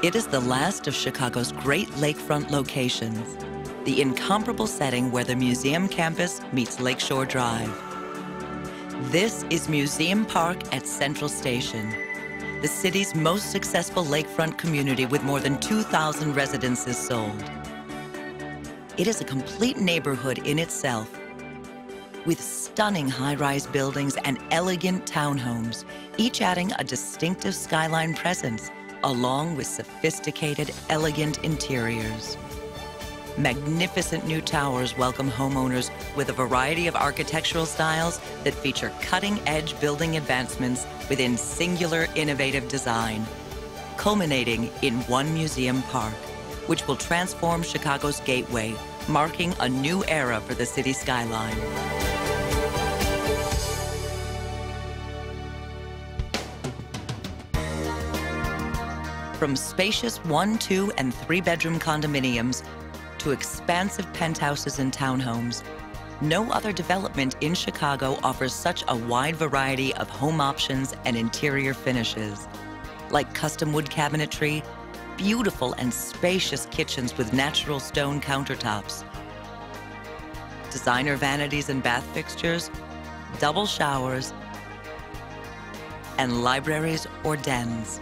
It is the last of Chicago's great lakefront locations, the incomparable setting where the museum campus meets Lakeshore Drive. This is Museum Park at Central Station, the city's most successful lakefront community with more than 2,000 residences sold. It is a complete neighborhood in itself, with stunning high-rise buildings and elegant townhomes, each adding a distinctive skyline presence along with sophisticated, elegant interiors. Magnificent new towers welcome homeowners with a variety of architectural styles that feature cutting-edge building advancements within singular innovative design, culminating in one museum park, which will transform Chicago's gateway, marking a new era for the city skyline. From spacious one, two, and three bedroom condominiums to expansive penthouses and townhomes, no other development in Chicago offers such a wide variety of home options and interior finishes, like custom wood cabinetry, beautiful and spacious kitchens with natural stone countertops, designer vanities and bath fixtures, double showers, and libraries or dens.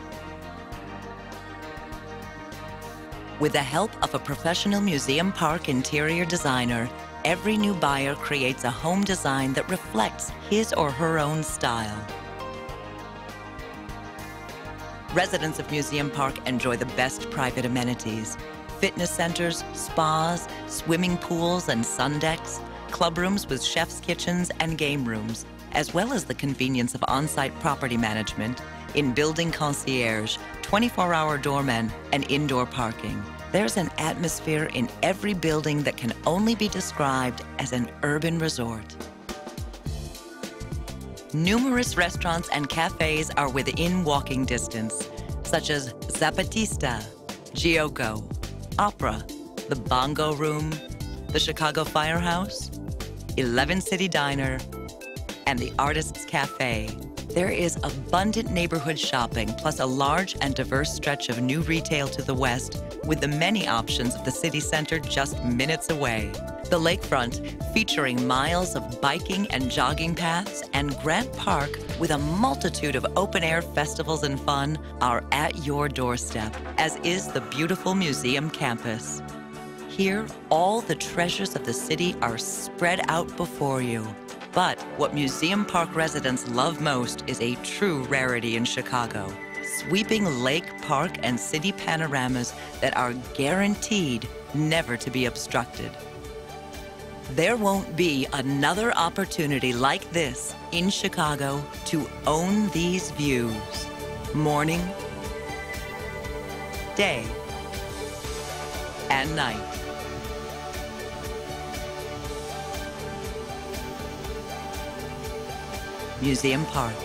With the help of a professional museum park interior designer, every new buyer creates a home design that reflects his or her own style. Residents of Museum Park enjoy the best private amenities. Fitness centers, spas, swimming pools and sun decks, club rooms with chef's kitchens and game rooms, as well as the convenience of on-site property management, in-building concierge, 24-hour doormen, and indoor parking. There's an atmosphere in every building that can only be described as an urban resort. Numerous restaurants and cafes are within walking distance, such as Zapatista, Gioco, Opera, the Bongo Room, the Chicago Firehouse, 11 City Diner, and the Artists Cafe. There is abundant neighborhood shopping, plus a large and diverse stretch of new retail to the west, with the many options of the city center just minutes away. The lakefront, featuring miles of biking and jogging paths, and Grant Park, with a multitude of open-air festivals and fun, are at your doorstep, as is the beautiful museum campus. Here, all the treasures of the city are spread out before you. But what Museum Park residents love most is a true rarity in Chicago. Sweeping lake, park, and city panoramas that are guaranteed never to be obstructed. There won't be another opportunity like this in Chicago to own these views. Morning, day, and night. Museum Park.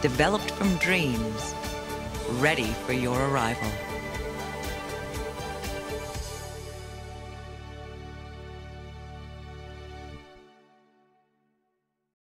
Developed from dreams, ready for your arrival.